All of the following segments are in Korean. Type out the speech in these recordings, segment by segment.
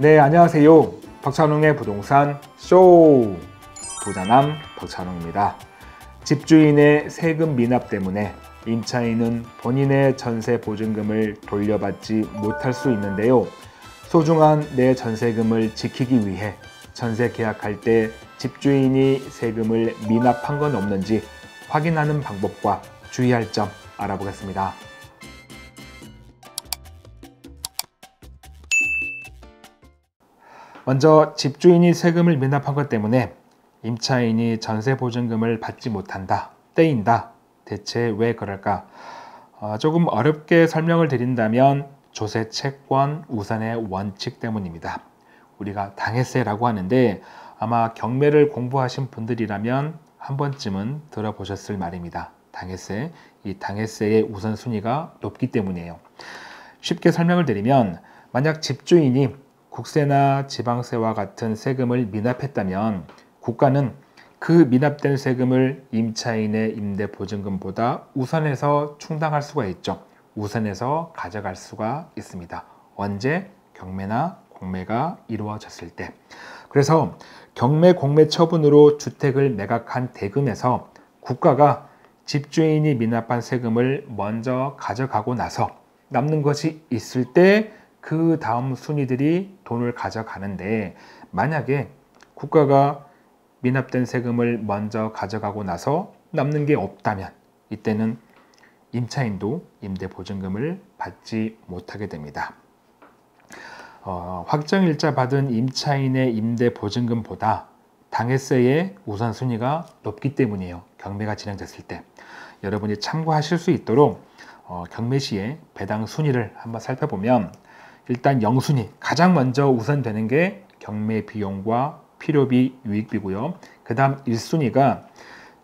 네, 안녕하세요. 박찬웅의 부동산 쇼! 부자남 박찬웅입니다. 집주인의 세금 미납 때문에 임차인은 본인의 전세 보증금을 돌려받지 못할 수 있는데요. 소중한 내 전세금을 지키기 위해 전세 계약할 때 집주인이 세금을 미납한 건 없는지 확인하는 방법과 주의할 점 알아보겠습니다. 먼저 집주인이 세금을 미납한 것 때문에 임차인이 전세 보증금을 받지 못한다, 떼인다. 대체 왜 그럴까? 어, 조금 어렵게 설명을 드린다면 조세 채권 우선의 원칙 때문입니다. 우리가 당해세라고 하는데 아마 경매를 공부하신 분들이라면 한 번쯤은 들어보셨을 말입니다. 당해세, 이 당해세의 우선순위가 높기 때문이에요. 쉽게 설명을 드리면 만약 집주인이 국세나 지방세와 같은 세금을 미납했다면 국가는 그 미납된 세금을 임차인의 임대 보증금보다 우선해서 충당할 수가 있죠. 우선해서 가져갈 수가 있습니다. 언제 경매나 공매가 이루어졌을 때. 그래서 경매 공매 처분으로 주택을 매각한 대금에서 국가가 집주인이 미납한 세금을 먼저 가져가고 나서 남는 것이 있을 때 그 다음 순위들이 돈을 가져가는데 만약에 국가가 미납된 세금을 먼저 가져가고 나서 남는 게 없다면 이때는 임차인도 임대보증금을 받지 못하게 됩니다. 어, 확정일자 받은 임차인의 임대보증금보다 당해세의 우선순위가 높기 때문이에요. 경매가 진행됐을 때. 여러분이 참고하실 수 있도록 어, 경매 시에 배당 순위를 한번 살펴보면 일단 영순위 가장 먼저 우선되는 게 경매 비용과 필요비 유익비고요. 그 다음 1순위가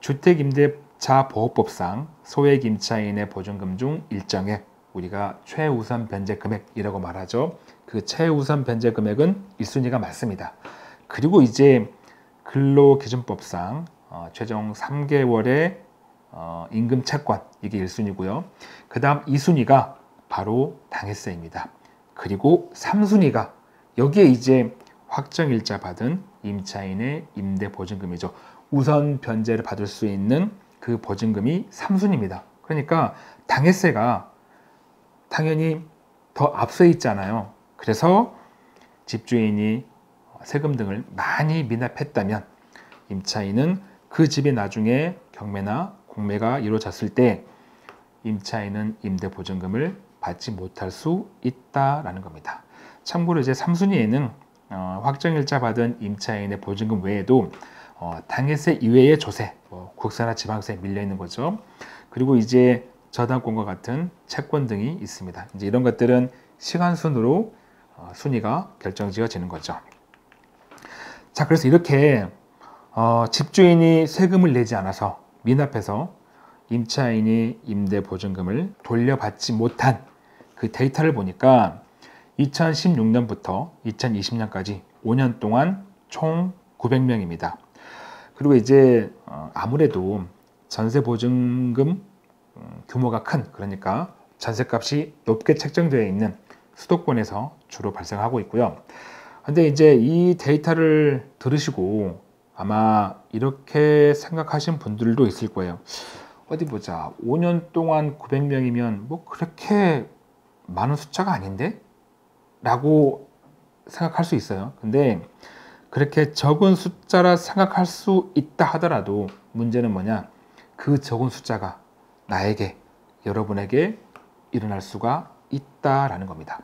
주택임대차 보호법상 소액 임차인의 보증금 중 일정액 우리가 최우선 변제 금액이라고 말하죠. 그 최우선 변제 금액은 1순위가 맞습니다. 그리고 이제 근로기준법상 어, 최종 3개월의 어, 임금 채권 이게 1순위고요. 그 다음 2순위가 바로 당해세입니다. 그리고 3순위가 여기에 이제 확정일자 받은 임차인의 임대 보증금이죠. 우선 변제를 받을 수 있는 그 보증금이 3순입니다. 그러니까 당해세가 당연히 더 앞서 있잖아요. 그래서 집주인이 세금 등을 많이 미납했다면 임차인은 그 집이 나중에 경매나 공매가 이루어졌을 때 임차인은 임대 보증금을 받지 못할 수 있다라는 겁니다. 참고로 이제 3순위에는 어, 확정일자 받은 임차인의 보증금 외에도 어, 당해세 이외의 조세, 뭐 국세나 지방세 밀려 있는 거죠. 그리고 이제 저당권과 같은 채권 등이 있습니다. 이제 이런 것들은 시간 순으로 어, 순위가 결정지어지는 거죠. 자, 그래서 이렇게 어, 집주인이 세금을 내지 않아서 미납해서 임차인이 임대 보증금을 돌려받지 못한 그 데이터를 보니까 2016년부터 2020년까지 5년 동안 총 900명입니다. 그리고 이제 어, 아무래도 전세 보증금 음, 규모가 큰 그러니까 전세값이 높게 책정되어 있는 수도권에서 주로 발생하고 있고요. 근데 이제 이 데이터를 들으시고 아마 이렇게 생각하신 분들도 있을 거예요. 어디 보자. 5년 동안 900명이면 뭐 그렇게 많은 숫자가 아닌데? 라고 생각할 수 있어요. 근데 그렇게 적은 숫자라 생각할 수 있다 하더라도 문제는 뭐냐? 그 적은 숫자가 나에게, 여러분에게 일어날 수가 있다라는 겁니다.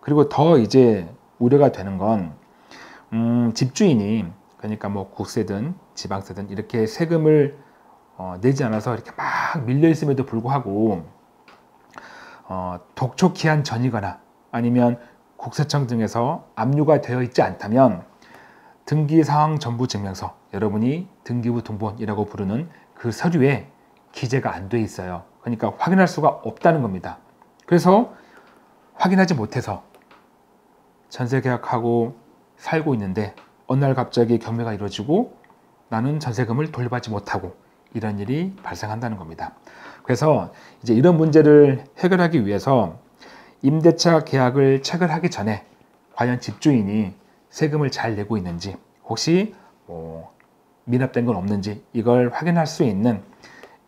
그리고 더 이제 우려가 되는 건, 음, 집주인이, 그러니까 뭐 국세든 지방세든 이렇게 세금을 어, 내지 않아서 이렇게 막 밀려 있음에도 불구하고, 어, 독촉 기한 전이거나 아니면 국세청 등에서 압류가 되어 있지 않다면 등기 상황 전부 증명서 여러분이 등기부 등본이라고 부르는 그 서류에 기재가 안 돼 있어요. 그러니까 확인할 수가 없다는 겁니다. 그래서 확인하지 못해서 전세 계약하고 살고 있는데 어느 날 갑자기 경매가 이루어지고 나는 전세금을 돌려받지 못하고 이런 일이 발생한다는 겁니다. 그래서 이제 이런 문제를 해결하기 위해서 임대차 계약을 체결하기 전에 과연 집주인이 세금을 잘 내고 있는지 혹시 뭐 미납된 건 없는지 이걸 확인할 수 있는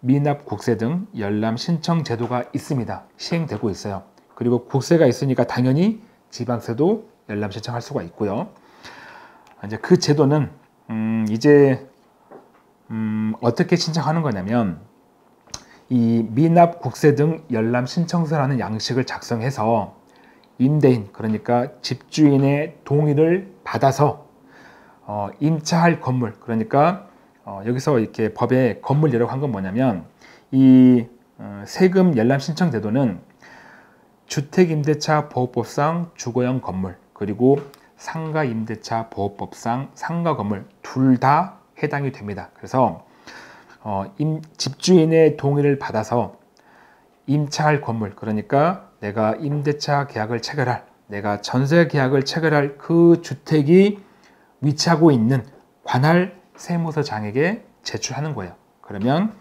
미납 국세 등 열람 신청 제도가 있습니다. 시행되고 있어요. 그리고 국세가 있으니까 당연히 지방세도 열람 신청할 수가 있고요. 이제 그 제도는 음 이제 음 어떻게 신청하는 거냐면 이 미납 국세 등 열람 신청서라는 양식을 작성해서 임대인 그러니까 집주인의 동의를 받아서 어, 임차할 건물 그러니까 어, 여기서 이렇게 법에 건물이라고 한 건 뭐냐면 이 어, 세금 열람 신청 제도는 주택임대차 보호법상 주거용 건물 그리고 상가임대차 보호법상 상가 건물 둘 다 해당이 됩니다. 그래서 어, 임, 집주인의 동의를 받아서 임차할 건물 그러니까 내가 임대차 계약을 체결할 내가 전세 계약을 체결할 그 주택이 위치하고 있는 관할 세무서장에게 제출하는 거예요. 그러면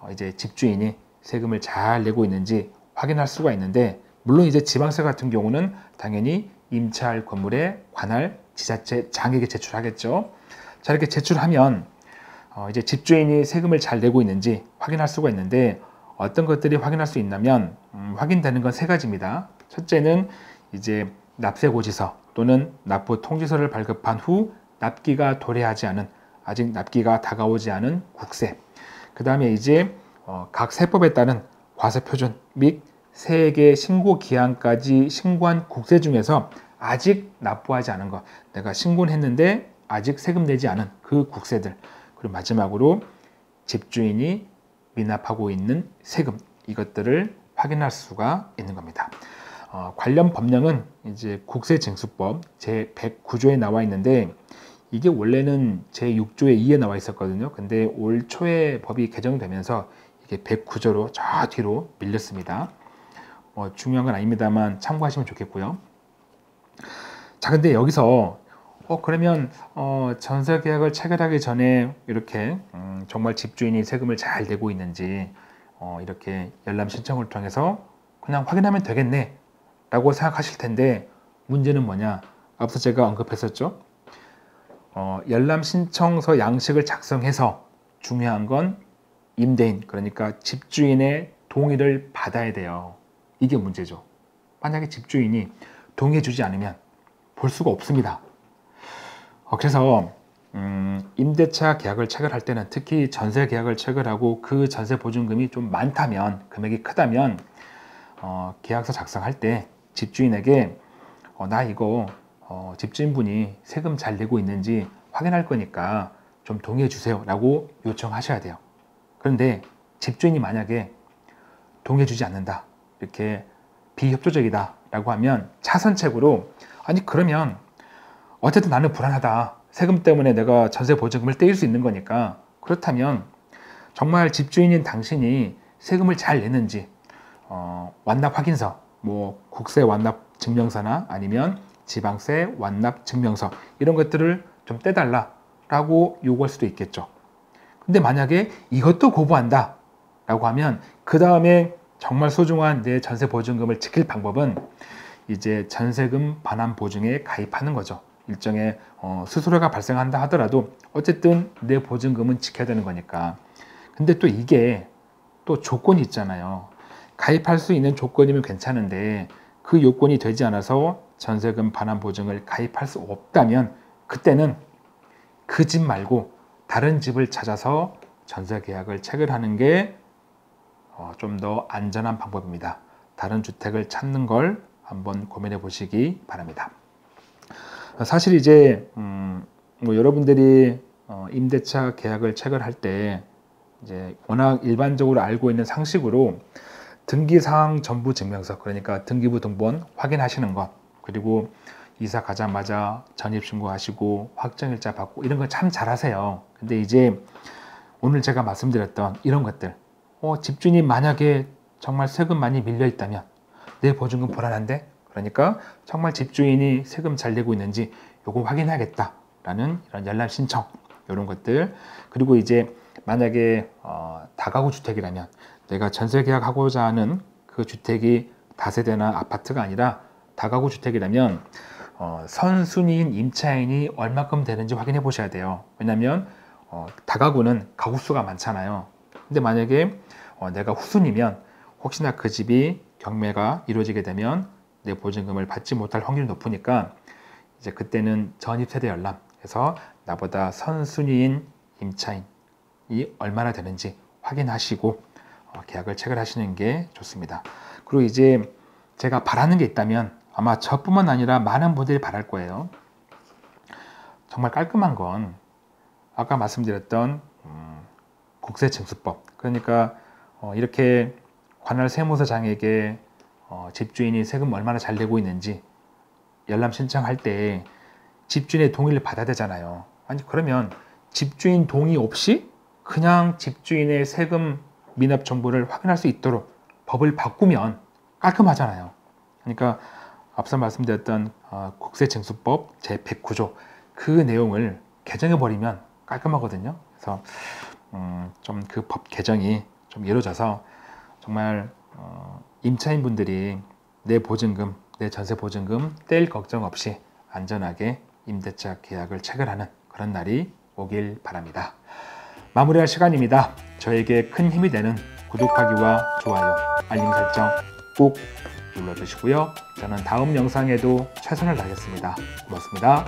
어, 이제 집주인이 세금을 잘 내고 있는지 확인할 수가 있는데 물론 이제 지방세 같은 경우는 당연히 임차할 건물에 관할 지자체 장에게 제출하겠죠. 자 이렇게 제출하면 어, 이제 집주인이 세금을 잘 내고 있는지 확인할 수가 있는데 어떤 것들이 확인할 수 있냐면 음, 확인되는 건 세 가지입니다. 첫째는 이제 납세 고지서 또는 납부 통지서를 발급한 후 납기가 도래하지 않은 아직 납기가 다가오지 않은 국세. 그 다음에 이제 어, 각 세법에 따른 과세 표준 및 세액의 신고 기한까지 신고한 국세 중에서 아직 납부하지 않은 것, 내가 신고는 했는데 아직 세금 내지 않은 그 국세들. 그리고 마지막으로 집주인이 미납하고 있는 세금 이것들을 확인할 수가 있는 겁니다. 어, 관련 법령은 이제 국세징수법 제 109조에 나와 있는데 이게 원래는 제 6조에 2에 나와 있었거든요. 근데 올 초에 법이 개정되면서 이게 109조로 저 뒤로 밀렸습니다. 어, 중요한 건 아닙니다만 참고하시면 좋겠고요. 자, 근데 여기서 어 그러면 어 전세 계약을 체결하기 전에 이렇게 음, 정말 집주인이 세금을 잘 내고 있는지 어 이렇게 열람 신청을 통해서 그냥 확인하면 되겠네 라고 생각하실 텐데 문제는 뭐냐? 앞서 제가 언급했었죠. 어 열람 신청서 양식을 작성해서 중요한 건 임대인 그러니까 집주인의 동의를 받아야 돼요. 이게 문제죠. 만약에 집주인이 동의해 주지 않으면 볼 수가 없습니다. 어, 그래서 음, 임대차 계약을 체결할 때는 특히 전세 계약을 체결하고 그 전세 보증금이 좀 많다면 금액이 크다면 어, 계약서 작성할 때 집주인에게 어, 나 이거 어, 집주인분이 세금 잘 내고 있는지 확인할 거니까 좀 동의해 주세요 라고 요청하셔야 돼요. 그런데 집주인이 만약에 동의해 주지 않는다 이렇게 비협조적이다 라고 하면 차선책으로 아니 그러면 어쨌든 나는 불안하다. 세금 때문에 내가 전세 보증금을 떼일 수 있는 거니까 그렇다면 정말 집주인인 당신이 세금을 잘 내는지 어, 완납 확인서, 뭐 국세 완납 증명서나 아니면 지방세 완납 증명서 이런 것들을 좀 떼달라라고 요구할 수도 있겠죠. 근데 만약에 이것도 거부한다 라고 하면 그 다음에 정말 소중한 내 전세 보증금을 지킬 방법은 이제 전세금 반환 보증에 가입하는 거죠. 일정의 어, 수수료가 발생한다 하더라도 어쨌든 내 보증금은 지켜야 되는 거니까. 근데 또 이게 또 조건이 있잖아요. 가입할 수 있는 조건이면 괜찮은데 그 요건이 되지 않아서 전세금 반환 보증을 가입할 수 없다면 그때는 그 집 말고 다른 집을 찾아서 전세 계약을 체결하는 게 좀더 어, 안전한 방법입니다. 다른 주택을 찾는 걸 한번 고민해 보시기 바랍니다. 사실 이제 음, 뭐 여러분들이 어, 임대차 계약을 체결할 때 이제 워낙 일반적으로 알고 있는 상식으로 등기사항 전부 증명서 그러니까 등기부 등본 확인하시는 것 그리고 이사 가자마자 전입신고하시고 확정일자 받고 이런 거참 잘하세요. 근데 이제 오늘 제가 말씀드렸던 이런 것들 어, 집주인이 만약에 정말 세금 많이 밀려 있다면 내 보증금 불안한데 그러니까 정말 집주인이 세금 잘 내고 있는지 요거 확인하겠다라는 이런 열람 신청 이런 것들 그리고 이제 만약에 어, 다가구 주택이라면 내가 전세 계약하고자 하는 그 주택이 다세대나 아파트가 아니라 다가구 주택이라면 어, 선순위인 임차인이 얼마큼 되는지 확인해 보셔야 돼요. 왜냐하면 어, 다가구는 가구 수가 많잖아요. 근데 만약에 어, 내가 후순이면 혹시나 그 집이 경매가 이루어지게 되면 내 보증금을 받지 못할 확률이 높으니까 이제 그때는 전입 세대 열람해서 나보다 선순위인 임차인이 얼마나 되는지 확인하시고 어, 계약을 체결하시는 게 좋습니다. 그리고 이제 제가 바라는 게 있다면 아마 저뿐만 아니라 많은 분들이 바랄 거예요. 정말 깔끔한 건 아까 말씀드렸던 음, 국세징수법. 그러니까 어, 이렇게 관할 세무서장에게 어, 집주인이 세금 얼마나 잘 내고 있는지 열람 신청할 때 집주인의 동의를 받아야 되잖아요. 아니 그러면 집주인 동의 없이 그냥 집주인의 세금 미납 정보를 확인할 수 있도록 법을 바꾸면 깔끔하잖아요. 그러니까 앞서 말씀드렸던 어, 국세징수법 제109조 그 내용을 개정해 버리면 깔끔하거든요. 그래서 음, 좀그 법 개정이 좀 이루어져서 정말 어, 임차인 분들이 내 보증금, 내 전세 보증금 뗄 걱정 없이 안전하게 임대차 계약을 체결하는 그런 날이 오길 바랍니다. 마무리할 시간입니다. 저에게 큰 힘이 되는 구독하기와 좋아요, 알림 설정 꼭 눌러주시고요. 저는 다음 영상에도 최선을 다하겠습니다. 고맙습니다.